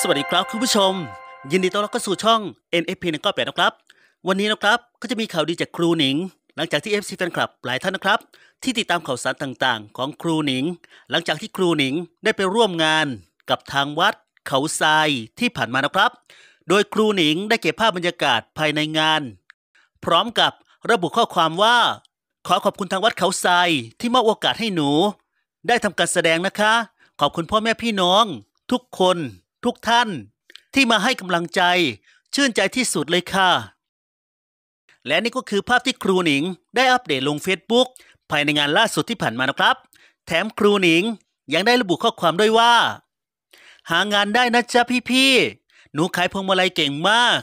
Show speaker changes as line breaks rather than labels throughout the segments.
สวัสดีครับคุณผู้ชม ยินดีต้อนรับเข้าสู่ช่อง NFP 198นะครับ วันนี้นะครับก็จะมีข่าวดีจากครูหนิง หลังจากที่ FC แฟนคลับหลายท่านนะครับ ที่ติดตามข่าวสารต่างๆ ของครูหนิง หลังจากที่ครูหนิงได้ไปร่วมงานกับทางวัดเขาทรายที่ผ่านมานะครับ โดยครูหนิงได้เก็บภาพบรรยากาศภายในงาน พร้อมกับระบุข้อความว่า ขอขอบคุณทางวัดเขาทรายที่มอบโอกาสให้หนู ได้ทำการแสดงนะคะ ขอบคุณพ่อแม่พี่น้อง ทุกคนทุกท่านที่มาให้กำลังใจ ชื่นใจที่สุดเลยค่ะ และนี่ก็คือภาพที่ครูหนิง ได้อัปเดตลง Facebook ภายในงานล่าสุดที่ผ่านมานะครับ แถมครูหนิงยังได้ระบุข้อความด้วยว่า หางานได้นะจ๊ะพี่ๆหนูขายพวงมาลัยเก่งมาก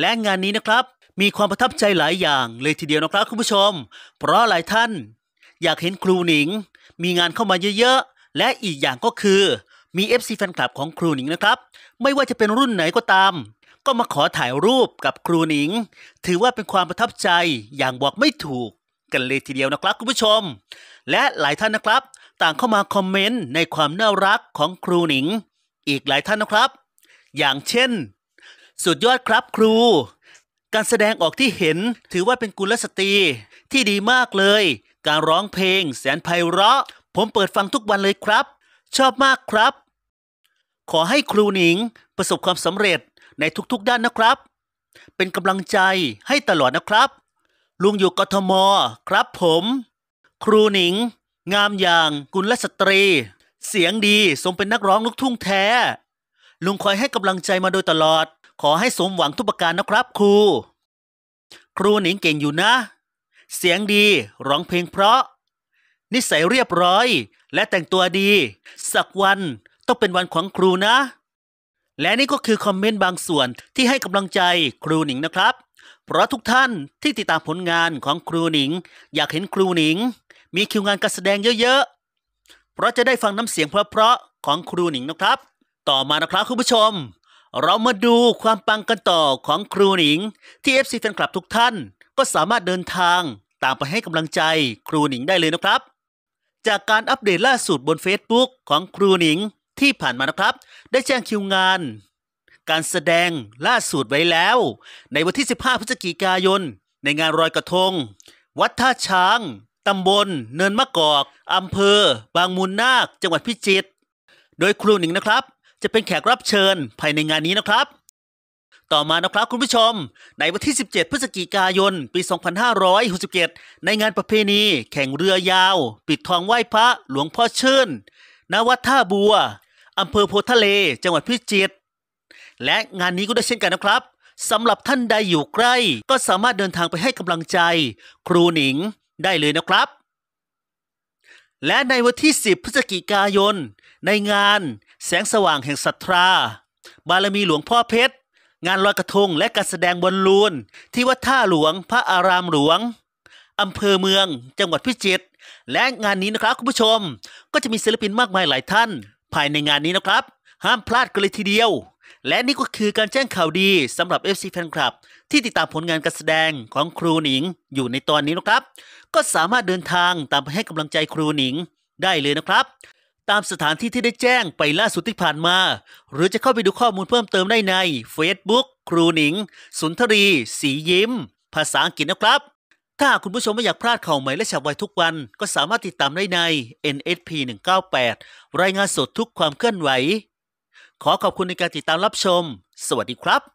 และงานนี้นะครับมีความประทับใจหลายอย่างเลยทีเดียวนะครับคุณผู้ชม เพราะหลายท่าน อยากเห็นครูหนิง มีงานเข้ามาเยอะๆ และอีกอย่างก็คือ มี FC แฟนคลับของครูหนิงนะครับ ไม่ว่าจะเป็นรุ่นไหนก็ตาม ก็มาขอถ่ายรูปกับครูหนิง ถือว่าเป็นความประทับใจอย่างบอกไม่ถูกกันเลยทีเดียวนะครับคุณผู้ชม และหลายท่านนะครับ ต่างเข้ามาคอมเมนต์ในความน่ารักของครูหนิง อีกหลายท่านนะครับ อย่างเช่น สุดยอดครับครู การแสดงออกที่เห็นถือว่าเป็นกุลสตรีที่ดีมากเลย การร้องเพลงแสนไพเราะ ผมเปิดฟังทุกวันเลยครับ ชอบมากครับ ขอให้ครูหนิงประสบความสำเร็จในทุกๆด้านนะครับ เป็นกำลังใจให้ตลอดนะครับ ลุงอยู่กทมครับผม ครูหนิง งามอย่างกุลสตรี เสียงดีสมเป็นนักร้องลูกทุ่งแท้ ลุงคอยให้กำลังใจมาโดยตลอด ขอให้สมหวังทุกประการนะครับครู ครูหนิงเก่งอยู่นะ เสียงดีร้องเพลงเพราะ นิสัยเรียบร้อย และแต่งตัวดี สักวันต้องเป็นวันของครูนะ และนี่ก็คือคอมเมนต์บางส่วนที่ให้กำลังใจครูหนิงนะครับ เพราะทุกท่านที่ติดตามผลงานของครูหนิง อยากเห็นครูหนิง มีคิวงานการแสดงเยอะๆ เพราะจะได้ฟังน้ำเสียงเพราะๆของครูหนิงนะครับ ต่อมานะครับคุณผู้ชม เรามาดูความปังกันต่อของครูหนิง ที่ FC แฟนคลับทุกท่านก็สามารถเดินทางตามไปให้กำลังใจครูหนิงได้เลยนะครับ จากการอัปเดตล่าสุดบน Facebook ของครูหนิงที่ผ่านมานะครับ ได้แจ้งคิวงาน การแสดงล่าสุดไว้แล้ว ในวันที่ 15 พฤศจิกายน ในงานรอยกระทง วัดท่าช้าง ตำบล เนินมะกอกอำเภอ บางมูลนาค จังหวัดพิจิตร โดยครูหนิงนะครับ จะเป็นแขกรับเชิญภายในงานนี้นะครับ ต่อมานะครับคุณผู้ชม ในวันที่ 17 พฤศจิกายน ปี 2567 ในงานประเพณี แข่งเรือยาว ปิดทองไหว้พระหลวงพ่อเชิญณวัดท่าบัวอำเภอโพทะเล จังหวัดพิจิตรและงานนี้ก็ได้เช่นกันนะครับสำหรับท่านใดอยู่ใกล้ ก็สามารถเดินทางไปให้กำลังใจ ครูหนิงได้เลยนะครับ และในวันที่ 10 พฤศจิกายน ในงาน แสงสว่างแห่งศรัทธาบารมีหลวงพ่อเพชร งานลอยกระทงและการแสดงบอลลูน ที่วัดท่าหลวง พระอารามหลวงอำเภอเมือง จังหวัดพิจิตรและงานนี้นะครับคุณผู้ชม ก็จะมีศิลปินมากมายหลายท่าน ภายในงานนี้นะครับ ห้ามพลาดกันเลยทีเดียว และนี่ก็คือการแจ้งข่าวดีสำหรับ FC แฟนคลับ ที่ติดตามผลงานการแสดงของครูหนิง อยู่ในตอนนี้นะครับ ก็สามารถเดินทางตามไปให้กำลังใจครูหนิงได้เลยนะครับ ตามสถานที่ที่ได้แจ้งไปล่าสุดที่ผ่านมา หรือจะเข้าไปดูข้อมูลเพิ่มเติมได้ใน Facebook ครูหนิง สุนทรี สียิ้ม ภาษาอังกฤษนะครับ ถ้าคุณผู้ชมไม่อยากพลาดข่าวใหม่และฉับไวทุกวัน ก็สามารถติดตามได้ใน NSP 198 รายงานสดทุกความเคลื่อนไหว ขอขอบคุณในการติดตามรับชม สวัสดีครับ